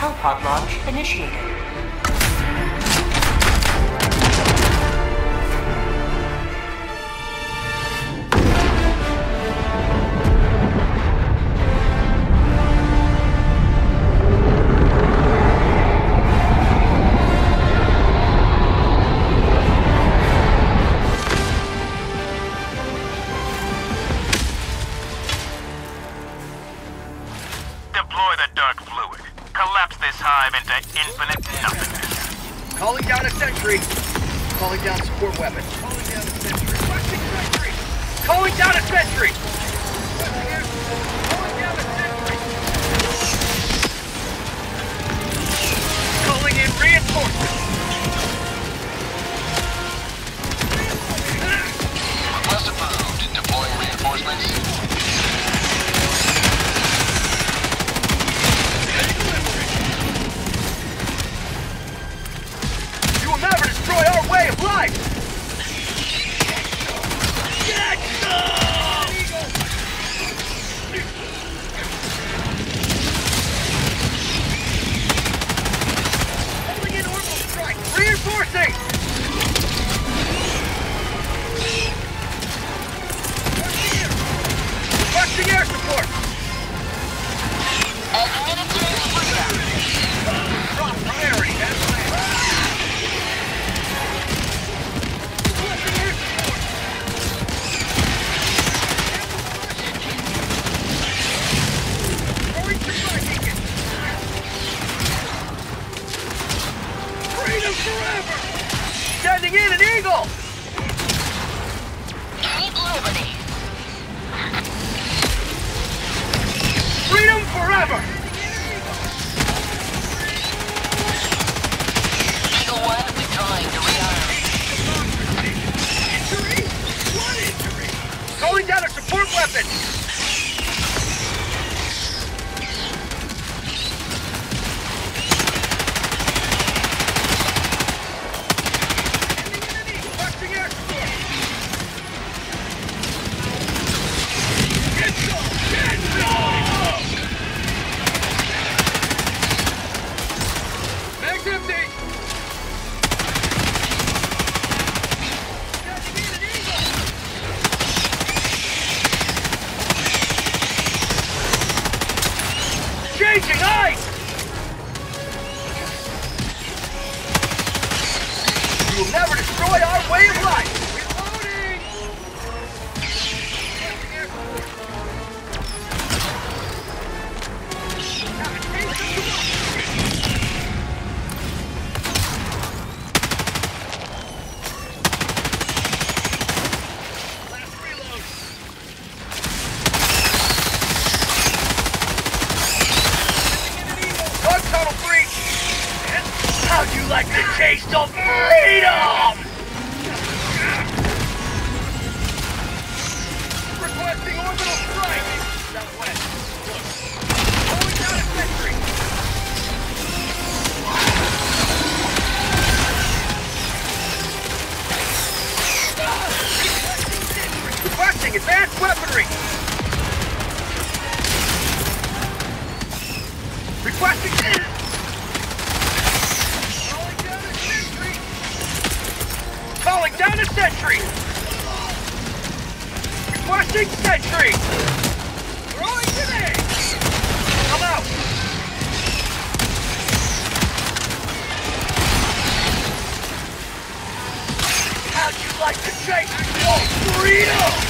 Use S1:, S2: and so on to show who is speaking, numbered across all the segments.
S1: Hellpod launch initiated.
S2: Infinite nothingness.
S3: Calling down a sentry. Calling down support weapon. Calling down a sentry. Calling down a sentry. Sending in an eagle! Freedom forever! Will never destroy our way of life! Like the taste of freedom? Requesting orbital strike! Southwest. Pulling down a sentry! Down a sentry! Requesting sentry! Throwing grenade! Come out! How'd you like to take your freedom?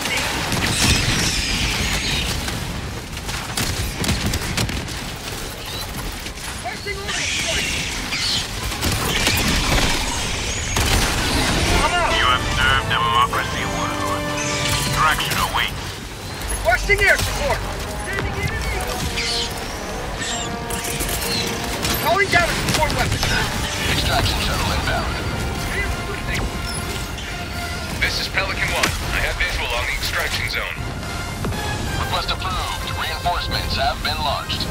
S2: Extraction awaits.
S3: Requesting air support. Calling down a support weapon.
S4: Extraction shuttle inbound.
S5: This is Pelican 1. I have visual on the extraction zone.
S4: Request approved. Reinforcements have been launched.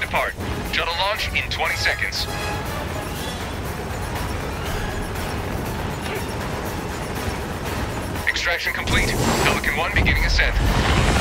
S3: To
S5: depart. Shuttle launch in 20 seconds. Extraction complete. Pelican 1 beginning ascent.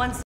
S1: Once